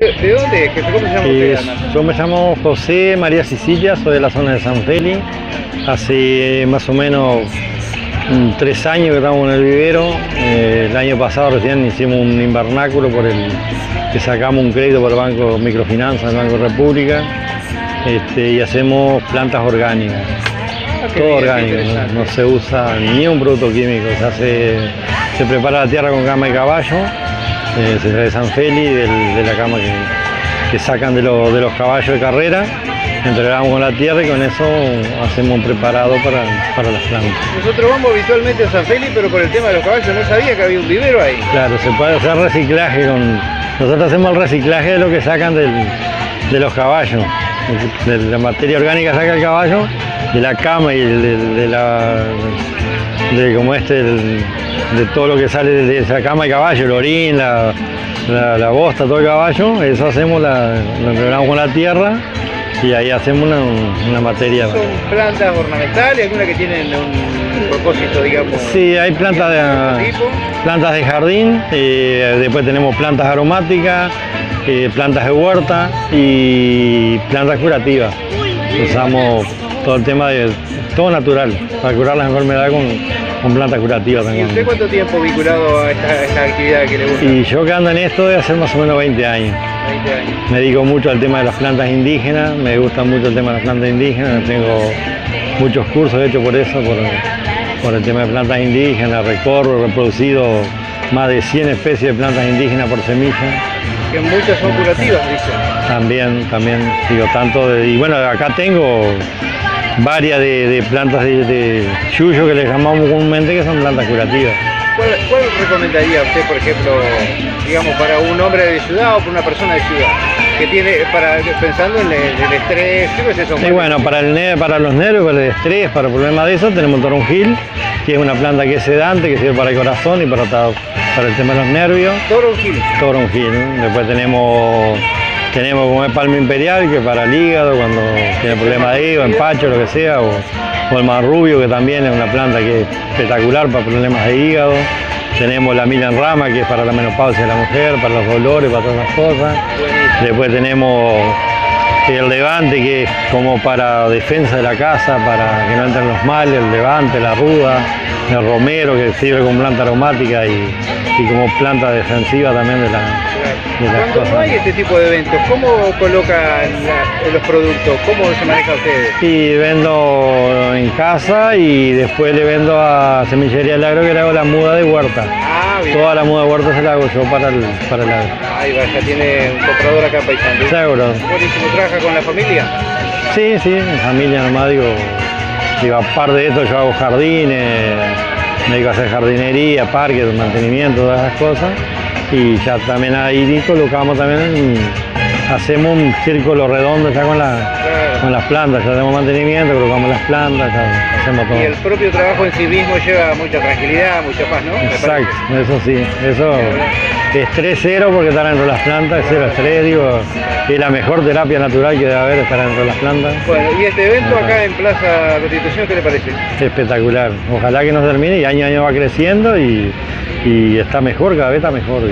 ¿De, de dónde es? ¿Cómo se llama Eh, usted, yo me llamo José María Sicilia, soy de la zona de San Feli. Hace más o menos mm, tres años que estamos en el vivero. Eh, el año pasado recién hicimos un invernáculo por el que sacamos un crédito por el Banco Microfinanza, el Banco República, este, y hacemos plantas orgánicas. Ah, Todo orgánico, no, se usa ni un producto químico, se, prepara la tierra con cama de caballo, se trae San Feli del- de la cama que, que sacan de, lo- de los caballos de carrera, entregamos con la tierra y con eso hacemos un preparado para, para las plantas. Nosotros vamos habitualmente a San Feli, pero por el tema de los caballos no sabía que había un vivero ahí. Claro, se puede hacer reciclaje con. Nosotros hacemos el reciclaje de lo que sacan del- de los caballos. De la materia orgánica saca el caballo, de la cama y de, de la. de como este, de todo lo que sale de esa cama de caballo, el orín, la, la, la bosta, todo el caballo, eso hacemos, la, lo entregamos con la tierra y ahí hacemos una, una materia. Son plantas ornamentales, algunas que tienen un propósito, digamos. Sí, hay plantas de plantas de jardín, eh, después tenemos plantas aromáticas, eh, plantas de huerta y plantas curativas. Usamos todo el tema de todo natural, para curar las enfermedades con, con plantas curativas ¿Y también. usted cuánto tiempo vinculado a esta, esta actividad que le gusta? Y yo que ando en esto de hace más o menos 20 años. 20 años. Me dedico mucho al tema de las plantas indígenas, me gusta mucho el tema de las plantas indígenas, tengo muchos cursos hechos por eso, por, por el tema de plantas indígenas, recorro, he reproducido más de 100 especies de plantas indígenas por semilla, Que muchas son curativas, dicen. también, también digo tanto, de- y bueno, acá tengo varias de, de plantas de, de yuyo que le llamamos comúnmente que son plantas curativas. ¿Cuál, cuál recomendaría usted, por ejemplo, digamos, para un hombre de ciudad o para una persona de ciudad? Que tiene, para, pensando en el, el estrés, ¿qué es eso? Y bueno, para, el para los nervios, para el estrés, para problemas de eso, tenemos toronjil, que es una planta que es sedante, que sirve para el corazón y para, para el tema de los nervios. Toro Gil. Toronjil. Después tenemos, tenemos como el palma imperial, que es para el hígado, cuando tiene problemas de hígado, empacho, lo que sea, o, o el marrubio, que también es una planta que es espectacular para problemas de hígado. Tenemos la mila en rama, que es para la menopausia de la mujer, para los dolores, para todas las cosas. Después tenemos el levante, que es como para defensa de la casa, para que no entren los males, el levante, la ruda, el romero, que sirve como planta aromática y, y como planta defensiva también de la, de las Cuando no cosas. hay este tipo de eventos, ¿cómo colocan la- los productos? ¿Cómo se maneja ustedes? Y vendo en casa y después le vendo a Semillería del Agro que le hago la muda de huerta. Ah, bien. Toda la muda de huerta se la hago yo para el, para el agro. Ahí va, ya tiene un comprador acá en Paysandú. Seguro. Buenísimo, ¿trabaja con la familia? Sí, sí, familia nomás digo, digo, aparte de esto yo hago jardines, me dedico a hacer jardinería, parques, mantenimiento, todas esas cosas. Y ya también ahí colocamos también, hacemos un círculo redondo ya con, la, Claro. con las plantas, ya hacemos mantenimiento, colocamos las plantas, ya hacemos todo. Y el propio trabajo en sí mismo lleva mucha tranquilidad, mucha paz, ¿no? Exacto, eso sí, eso estrés cero porque estar dentro de las plantas, es cero estrés, digo, es la mejor terapia natural que debe haber estar dentro de las plantas. Bueno, y este evento acá en Plaza Constitución, ¿qué le parece? Espectacular. Ojalá que nos termine y año a año va creciendo y, y está mejor, cada vez está mejor.